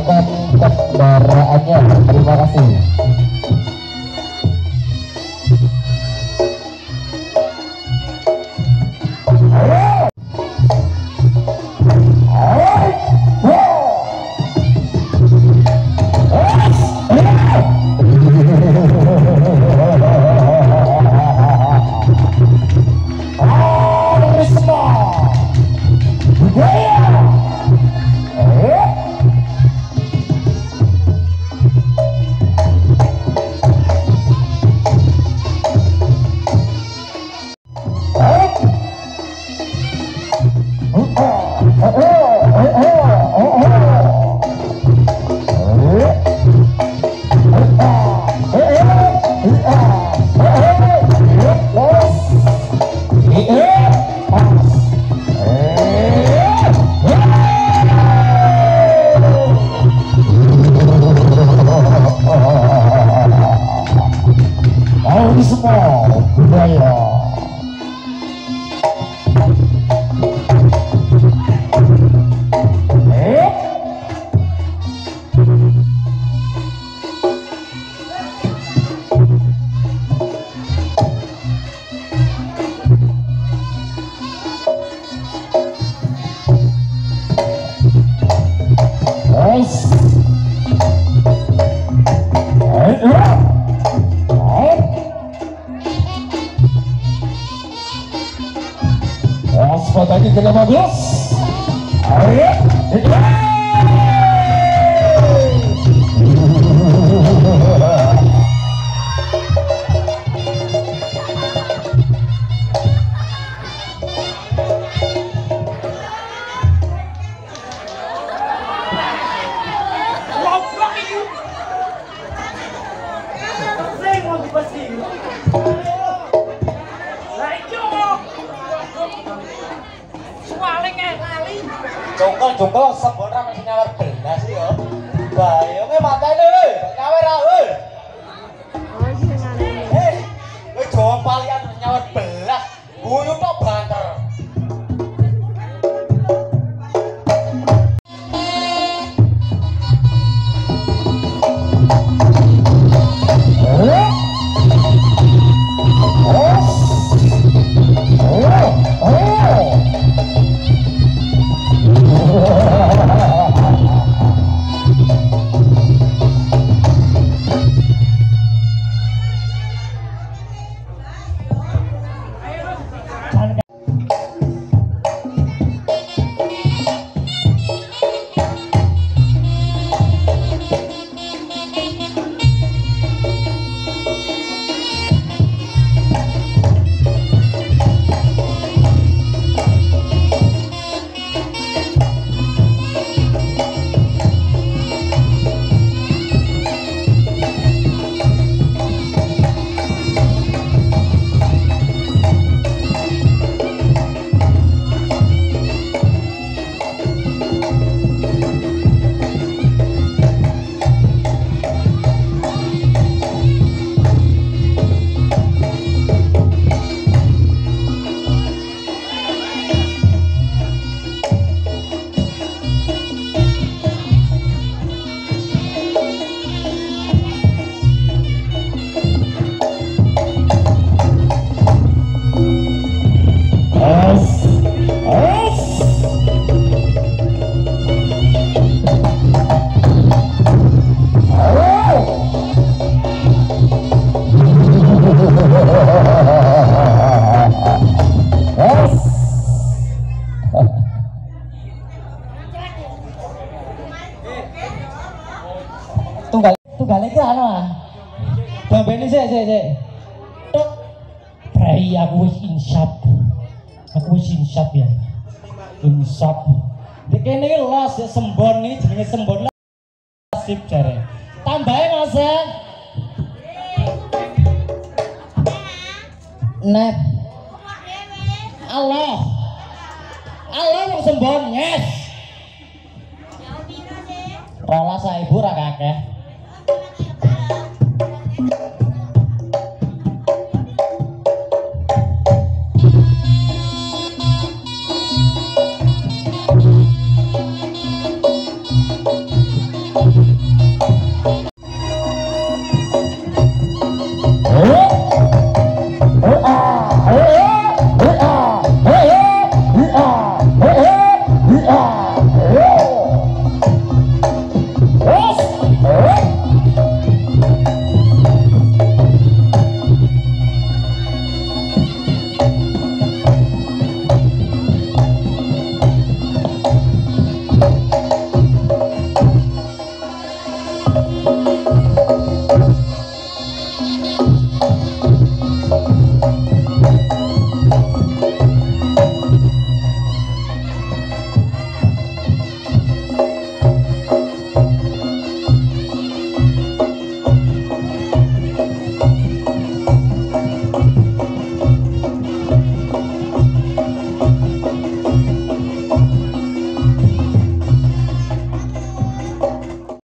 menyampaikan kendaraannya terima kasih. Pas lagi ke 15 Ayo, Jokong, jokong, sebenarnya. Sik sik. Tuk. Brai aku wis insap. Aku wis insap ya. Insap. Dek kene iki los ya sembon iki jenenge sembon sip jare. Tambahe Mas. ya. Nep. Allah. Allah mau sembon, yes. Rolas ibu ra kakek.